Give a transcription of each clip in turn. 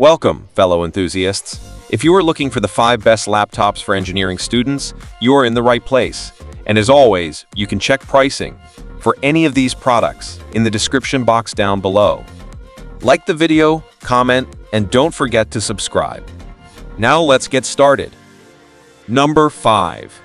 Welcome, fellow enthusiasts. If you are looking for the five best laptops for engineering students, you are in the right place. And as always, you can check pricing for any of these products in the description box down below. Like the video, comment, and don't forget to subscribe. Now let's get started. Number 5.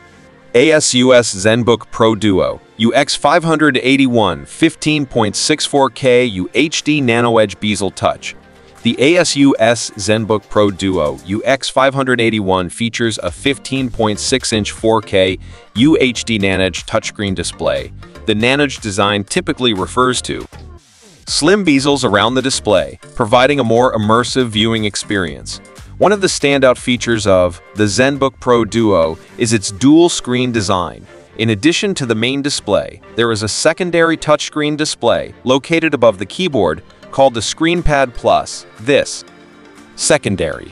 ASUS ZenBook Pro Duo UX 581 15.64K UHD NanoEdge Bezel Touch the ASUS ZenBook Pro Duo UX581 features a 15.6-inch 4K UHD NanoEdge touchscreen display. The NanoEdge design typically refers to slim bezels around the display, providing a more immersive viewing experience. One of the standout features of the ZenBook Pro Duo is its dual-screen design. In addition to the main display, there is a secondary touchscreen display located above the keyboard called the ScreenPad Plus. This secondary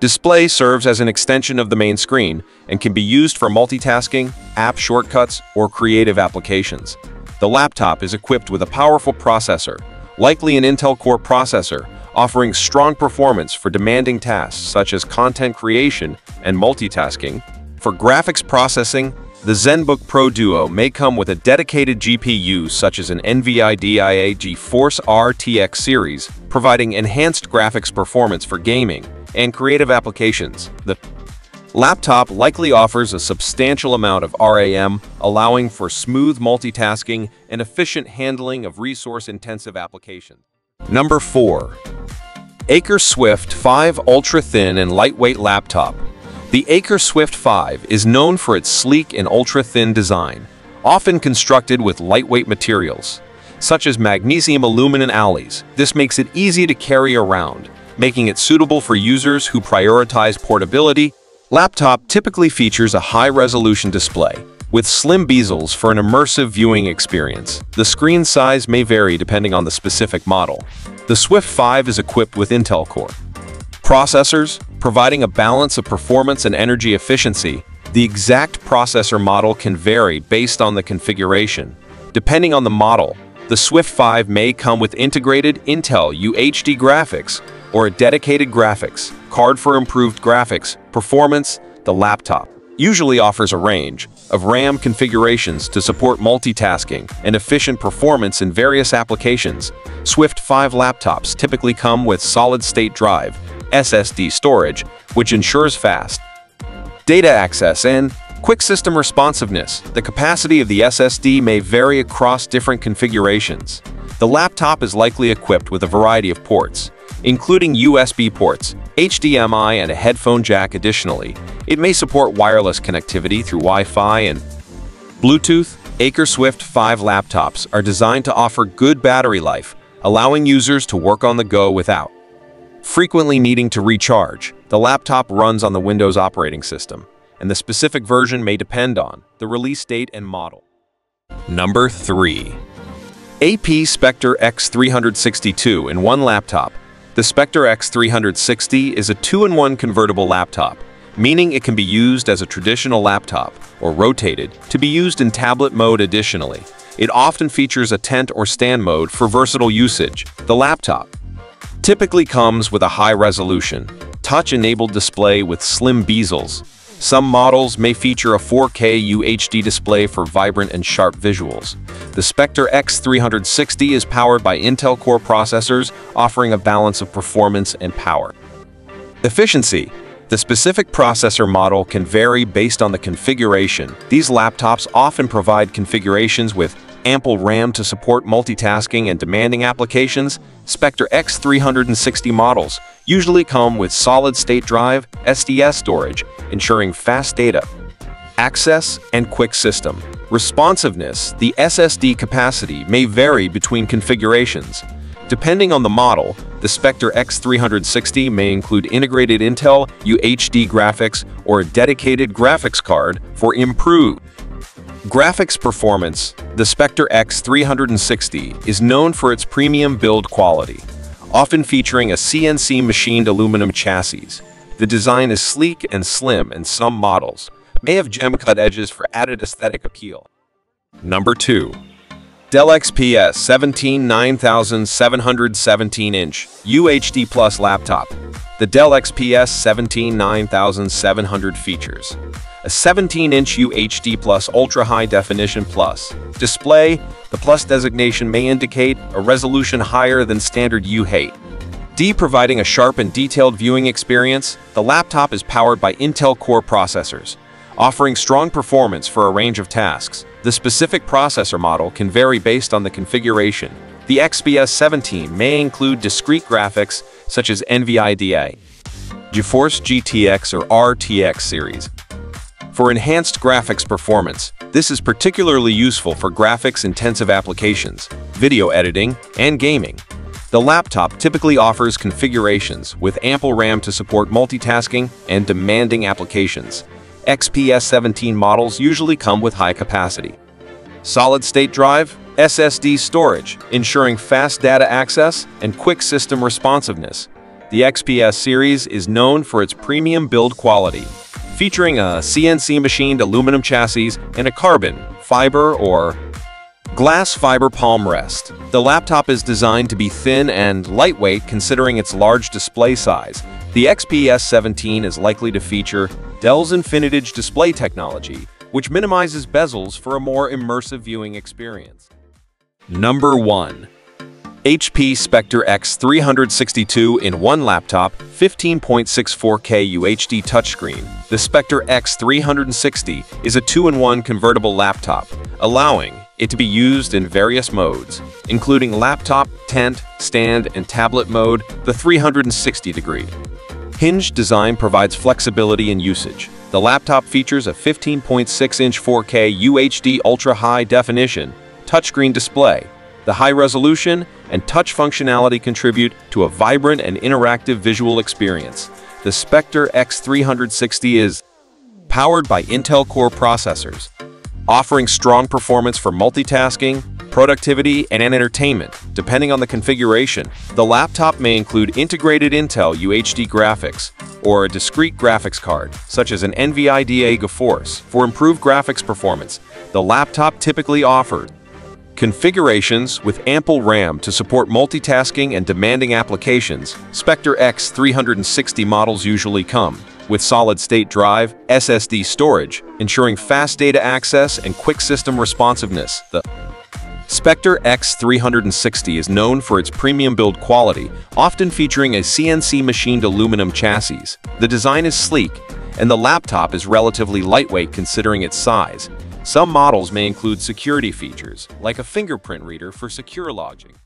display serves as an extension of the main screen and can be used for multitasking, app shortcuts, or creative applications. The laptop is equipped with a powerful processor, likely an Intel Core processor, offering strong performance for demanding tasks such as content creation and multitasking. For graphics processing, the ZenBook Pro Duo may come with a dedicated GPU such as an NVIDIA GeForce RTX series, providing enhanced graphics performance for gaming and creative applications. The laptop likely offers a substantial amount of RAM, allowing for smooth multitasking and efficient handling of resource-intensive applications. Number 4. Acer Swift 5 Ultra Thin and Lightweight Laptop the Acer Swift 5 is known for its sleek and ultra-thin design, often constructed with lightweight materials, such as magnesium aluminum alloys. This makes it easy to carry around, making it suitable for users who prioritize portability. Laptop typically features a high-resolution display, with slim bezels for an immersive viewing experience. The screen size may vary depending on the specific model. The Swift 5 is equipped with Intel Core processors, providing a balance of performance and energy efficiency, the exact processor model can vary based on the configuration. Depending on the model, the Swift 5 may come with integrated Intel UHD graphics or a dedicated graphics card for improved graphics, performance, the laptop usually offers a range of RAM configurations to support multitasking and efficient performance in various applications. Swift 5 laptops typically come with solid-state drive, SSD storage, which ensures fast data access and quick system responsiveness. The capacity of the SSD may vary across different configurations. The laptop is likely equipped with a variety of ports, including USB ports, HDMI, and a headphone jack additionally. It may support wireless connectivity through Wi-Fi and Bluetooth. Acer Swift 5 laptops are designed to offer good battery life, allowing users to work on the go without frequently needing to recharge. The laptop runs on the Windows operating system, and the specific version may depend on the release date and model. Number 3. HP Spectre X362 in one laptop. The Spectre X360 is a two-in-one convertible laptop, meaning it can be used as a traditional laptop or rotated to be used in tablet mode additionally. It often features a tent or stand mode for versatile usage. The laptop typically comes with a high-resolution, touch-enabled display with slim bezels. Some models may feature a 4K UHD display for vibrant and sharp visuals. The Spectre X360 is powered by Intel Core processors, offering a balance of performance and power. Efficiency the specific processor model can vary based on the configuration. These laptops often provide configurations with ample RAM to support multitasking and demanding applications, Spectre X360 models usually come with solid-state drive SSD storage, ensuring fast data access and quick system. Responsiveness, the SSD capacity may vary between configurations. Depending on the model, the Spectre X360 may include integrated Intel UHD graphics or a dedicated graphics card for improved Graphics performance, the Spectre X360 is known for its premium build quality, often featuring a CNC machined aluminum chassis. The design is sleek and slim and some models may have gem-cut edges for added aesthetic appeal. Number 2. Dell XPS 17 9717-inch UHD Plus laptop. The Dell XPS 17 9700 features a 17-inch UHD Plus Ultra High Definition Plus display. The Plus designation may indicate a resolution higher than standard UHD. D providing a sharp and detailed viewing experience, the laptop is powered by Intel Core processors, offering strong performance for a range of tasks. The specific processor model can vary based on the configuration. The XPS 17 may include discrete graphics such as NVIDIA, GeForce GTX or RTX series. For enhanced graphics performance, this is particularly useful for graphics-intensive applications, video editing, and gaming. The laptop typically offers configurations with ample RAM to support multitasking and demanding applications. XPS 17 models usually come with high capacity. Solid-state drive, SSD storage, ensuring fast data access and quick system responsiveness. The XPS series is known for its premium build quality, featuring a CNC machined aluminum chassis and a carbon, fiber, or glass fiber palm rest. The laptop is designed to be thin and lightweight considering its large display size. The XPS 17 is likely to feature Dell's InfinityEdge display technology, which minimizes bezels for a more immersive viewing experience. Number 1. HP Spectre X362 in one laptop, 15.64K UHD touchscreen. The Spectre X360 is a 2-in-1 convertible laptop, allowing it to be used in various modes, including laptop, tent, stand, and tablet mode, the 360-degree. Hinge design provides flexibility in usage. The laptop features a 15.6-inch 4K UHD ultra-high definition touchscreen display. The high resolution and touch functionality contribute to a vibrant and interactive visual experience. The Spectre X360 is powered by Intel Core processors, offering strong performance for multitasking, productivity, and entertainment, depending on the configuration. The laptop may include integrated Intel UHD graphics or a discrete graphics card, such as an NVIDIA GeForce, for improved graphics performance. The laptop typically offers configurations with ample RAM to support multitasking and demanding applications. Spectre X360 models usually come with solid-state drive, SSD storage, ensuring fast data access and quick system responsiveness. The Spectre X360 is known for its premium build quality, often featuring a CNC machined aluminum chassis. The design is sleek, and the laptop is relatively lightweight considering its size. Some models may include security features, like a fingerprint reader for secure lodging.